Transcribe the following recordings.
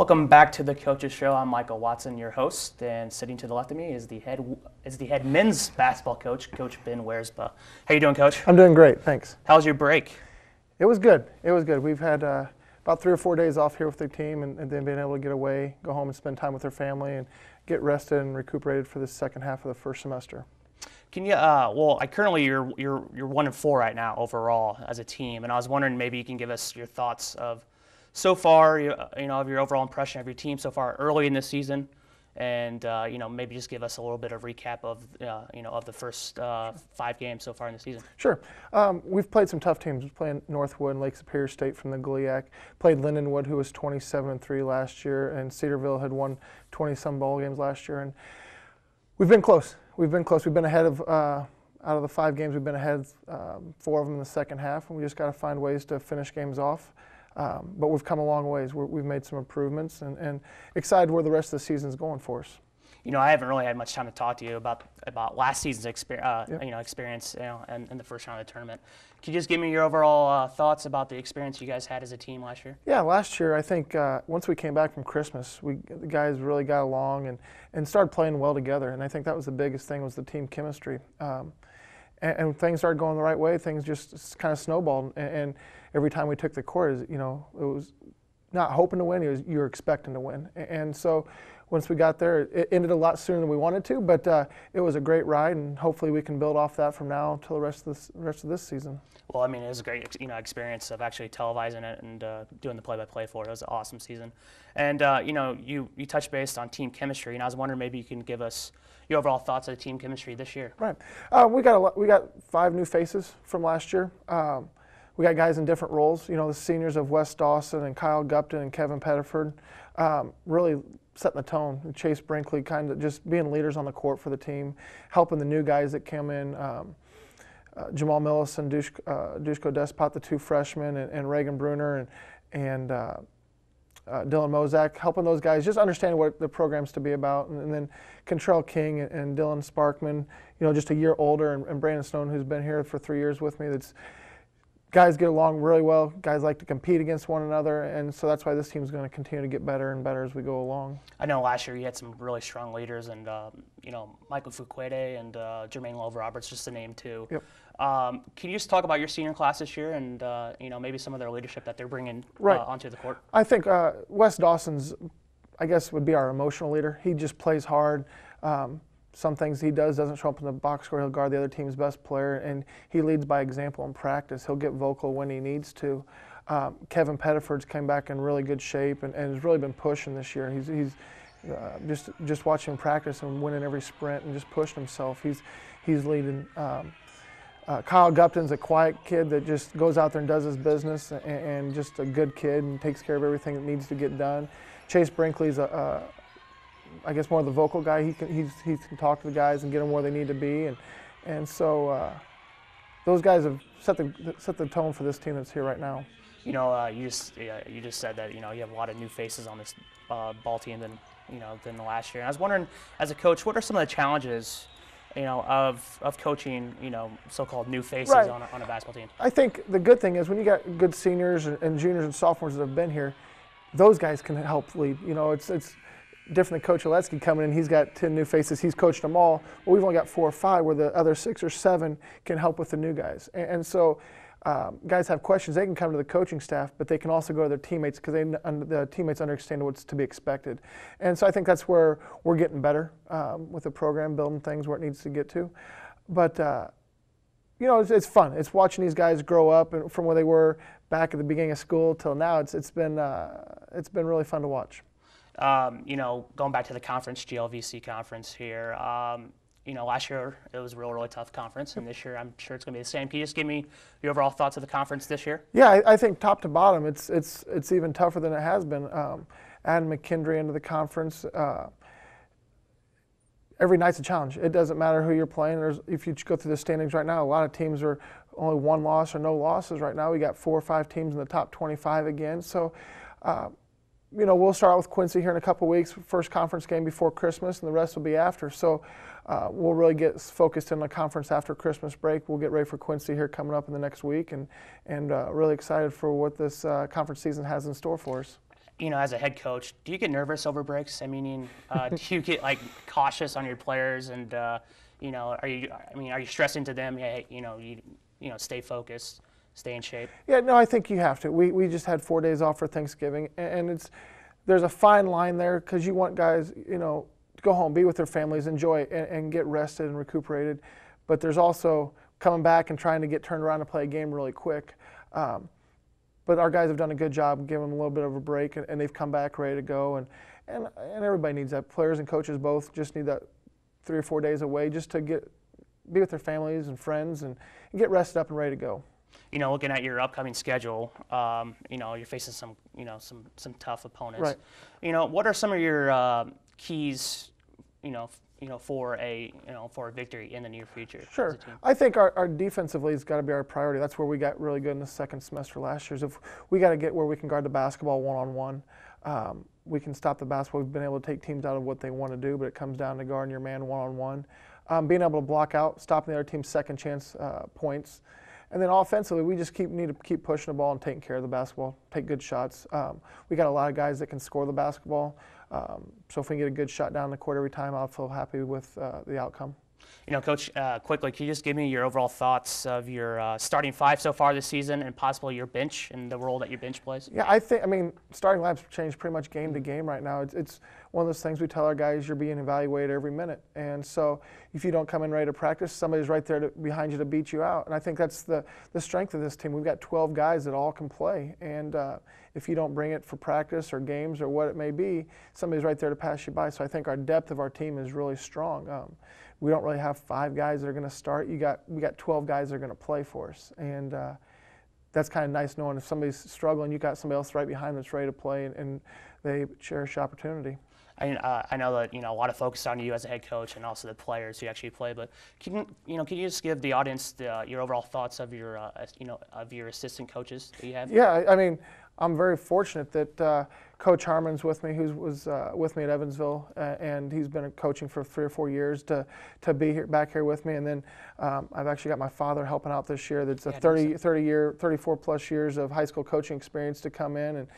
Welcome back to the Coaches Show. I'm Michael Watson, your host, and sitting to the left of me is the head is the head men's basketball coach, Coach Ben Wierzba. How are you doing, Coach? I'm doing great, thanks. How's your break? It was good. It was good. We've had uh, about three or four days off here with the team, and, and then being able to get away, go home, and spend time with their family, and get rested and recuperated for the second half of the first semester. Can you? Uh, well, I currently you're you're you're one and four right now overall as a team, and I was wondering maybe you can give us your thoughts of so far, you, know, of your overall impression of your team so far early in this season, and uh, you know maybe just give us a little bit of recap of uh, you know of the first uh, five games so far in the season. Sure. Um, we've played some tough teams. We played Northwood and Lake Superior State from the GLIAC. Played Lindenwood, who was 27 and three last year, and Cedarville had won 20 some ball games last year, and we've been close. We've been close. We've been ahead of. Uh, out of the five games, we've been ahead um, four of them in the second half, and we just got to find ways to finish games off. Um, but we've come a long ways. we have made some improvements and, and, excited where the rest of the season is going for us. You know, I haven't really had much time to talk to you about about last season's experience, uh, yep. you know, experience, you know, in, in, the first round of the tournament. Can you just give me your overall uh, thoughts about the experience you guys had as a team last year? Yeah, last year I think uh, once we came back from Christmas, we the guys really got along and, and started playing well together. And I think that was the biggest thing was the team chemistry. Um, and, and, things started going the right way. Things just kind of snowballed. And, and every time we took the court, you know, it was not hoping to win, it was you were expecting to win. And so once we got there, it ended a lot sooner than we wanted to, but uh, it was a great ride, and hopefully we can build off that from now until the rest of this rest of this season. Well, I mean, it was a great you know experience of actually televising it and uh, doing the play-by-play for it. It was an awesome season, and uh, you know, you you touched base on team chemistry, and I was wondering maybe you can give us your overall thoughts of the team chemistry this year. Right, uh, we got a, we got five new faces from last year. Um, we got guys in different roles. You know, the seniors of Wes Dawson and Kyle Gupton and Kevin Pettiford um, really setting the tone. Chase Brinkley kind of just being leaders on the court for the team, helping the new guys that came in. Um, uh, Jamal Millis and Dush, uh, Dushko Despot, the two freshmen, and, and Reagan Bruner and, and uh, uh, Dylan Mozak, helping those guys just understand what the program's to be about. And, and then Contrell King and, and, Dylan Sparkman, you know, just a year older, and, and Brandon Stone, who's been here for three years with me, that's guys get along really well. Guys like to compete against one another, and so that's why this team is going to continue to get better and better as we go along. I know last year you had some really strong leaders, and um, you know Michael Fuquede and uh, Jermaine Love Roberts, just to name two. Yep. Um, can you just talk about your senior class this year, and uh, you know maybe some of their leadership that they're bringing uh, right. onto the court? I think uh, Wes Dawson's, I guess, would be our emotional leader. He just plays hard. Um, some things he does doesn't show up in the box score. He'll guard the other team's best player, and he leads by example in practice. He'll get vocal when he needs to. Um, Kevin Pettiford's came back in really good shape and, and has really been pushing this year. He's, he's uh, just just watching practice and winning every sprint and just pushing himself. He's he's leading. Um, uh, Kyle Gupton's a quiet kid that just goes out there and does his business and, and, just a good kid and takes care of everything that needs to get done. Chase Brinkley's a, I guess more of the vocal guy. He can he's, he can talk to the guys and get them where they need to be, and and so uh, those guys have set the set the tone for this team that's here right now. You know, uh, you just you just said that you know you have a lot of new faces on this uh, ball team than you know than the last year. And I was wondering, as a coach, what are some of the challenges? you know, of, of coaching, you know, so-called new faces right. on, a, on a basketball team? I think the good thing is when you got good seniors and, and, juniors and sophomores that have been here, those guys can help lead. You know, it's it's different than Coach Oletsky coming in. He's got 10 new faces. He's coached them all. Well, we've only got four or five where the other six or seven can help with the new guys. And, and so um, guys have questions. They can come to the coaching staff, but they can also go to their teammates because the teammates understand what's to be expected. And so I think that's where we're getting better um, with the program, building things where it needs to get to. But uh, you know, it's, it's, fun. It's watching these guys grow up and from where they were back at the beginning of school till now. It's it's been uh, it's been really fun to watch. Um, you know, going back to the conference, GLVC conference here. Um, you know, last year it was a real, really tough conference, and this year I'm sure it's going to be the same. Can you just give me your overall thoughts of the conference this year? Yeah, I, I think top to bottom, it's it's it's even tougher than it has been. Um, adding McKendree into the conference, uh, every night's a challenge. It doesn't matter who you're playing. There's, if you go through the standings right now, a lot of teams are only one loss or no losses right now. We got four or five teams in the top 25 again. So. Uh, you know, we'll start with Quincy here in a couple weeks, first conference game before Christmas, and the rest will be after. So uh, we'll really get focused in the conference after Christmas break. We'll get ready for Quincy here coming up in the next week, and and uh, really excited for what this uh, conference season has in store for us. you know, as a head coach, do you get nervous over breaks? I mean, uh, do you get like cautious on your players, and uh, you know, are you? I mean, are you stressing to them? Hey, you know, you you know, stay focused, stay in shape. Yeah, no, I think you have to. We we just had four days off for Thanksgiving, and it's there's a fine line there because you want guys, you know, to go home, be with their families, enjoy, and, and get rested and recuperated. But there's also coming back and trying to get turned around and play a game really quick. Um, but our guys have done a good job giving them a little bit of a break, and, and they've come back ready to go. And, and and everybody needs that. Players and coaches both just need that three or four days away just to get be with their families and friends and, and get rested up and ready to go. You know, looking at your upcoming schedule, um, you know, you're facing some, you know, some some tough opponents. Right. You know, what are some of your uh, keys, you know, f- you know, for a you know for a victory in the near future? Sure. I think our, our defensively has got to be our priority. That's where we got really good in the second semester last year. Is if we got to get where we can guard the basketball one on one, we can stop the basketball. We've been able to take teams out of what they want to do, but it comes down to guarding your man one on one, being able to block out, stopping the other team's second chance uh, points. And then offensively, we just keep need to keep pushing the ball and taking care of the basketball, take good shots. Um, we got a lot of guys that can score the basketball, um, so if we can get a good shot down the court every time, I'll feel happy with uh, the outcome. You know, Coach, uh, quickly, can you just give me your overall thoughts of your uh, starting five so far this season and possibly your bench and the role that your bench plays? Yeah, I think. I mean, starting lineups change pretty much game to game right now. It's, it's one of those things we tell our guys: you're being evaluated every minute, and so if you don't come in ready to practice, somebody's right there to, behind you to beat you out. And I think that's the the strength of this team. We've got 12 guys that all can play, and uh, if you don't bring it for practice or games or what it may be, somebody's right there to pass you by. So I think our depth of our team is really strong. Um, we don't really have five guys that are going to start. You got we got 12 guys that are going to play for us, and uh, that's kind of nice knowing if somebody's struggling, you got somebody else right behind them that's ready to play, and, and they cherish opportunity. I, uh, I know that you know a lot of focus on you as a head coach and also the players who actually play. But can you, you know can you just give the audience the, uh, your overall thoughts of your uh, you know of your assistant coaches that you have? Yeah, I, I mean, I'm very fortunate that uh, Coach Harmon's with me, who was uh, with me at Evansville, uh, and he's been coaching for three or four years to, to be here back here with me. And then um, I've actually got my father helping out this year. That's a Yeah, 30, 30 year, 34 plus years of high school coaching experience to come in and.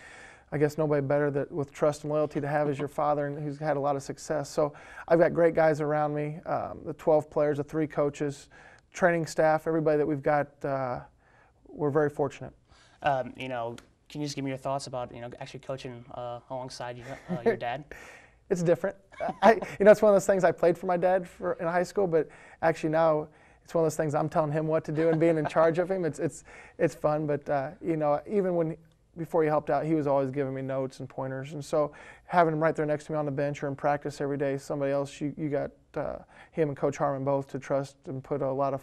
I guess nobody better that with trust and loyalty to have as your father, and who's had a lot of success. So I've got great guys around me, um, the 12 players, the three coaches, training staff, everybody that we've got. Uh, we're very fortunate. Um, you know, can you just give me your thoughts about you know actually coaching uh, alongside your, uh, your dad? It's different. I, you know, it's one of those things I played for my dad for, in high school, but actually now it's one of those things I'm telling him what to do and being in charge of him. It's it's it's fun, but uh, you know, even when before he helped out, he was always giving me notes and pointers, and so having him right there next to me on the bench or in practice every day, somebody else you you got uh, him and Coach Harmon both to trust and put a lot of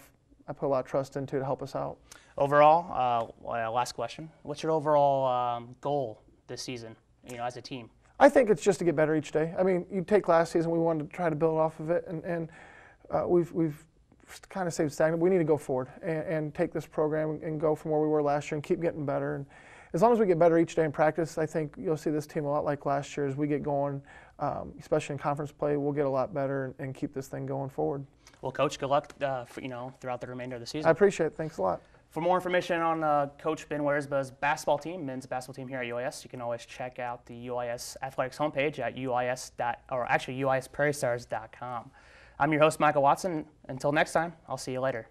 I put a lot of trust into to help us out. Overall, uh, last question: What's your overall um, goal this season? You know, as a team. I think it's just to get better each day. I mean, you take last season, we wanted to try to build off of it, and, and uh, we've, we've kind of stayed stagnant. We need to go forward and, and take this program and go from where we were last year and keep getting better. And as long as we get better each day in practice, I think you'll see this team a lot like last year as we get going, um, especially in conference play. We'll get a lot better and, and keep this thing going forward. Well, Coach, good luck. Uh, for, you know, throughout the remainder of the season. I appreciate it. Thanks a lot. For more information on uh, Coach Ben Wierzba's basketball team, men's basketball team here at UIS, you can always check out the UIS athletics homepage at uis. Dot, or actually uisprairiestars.com. I'm your host, Michael Watson. Until next time, I'll see you later.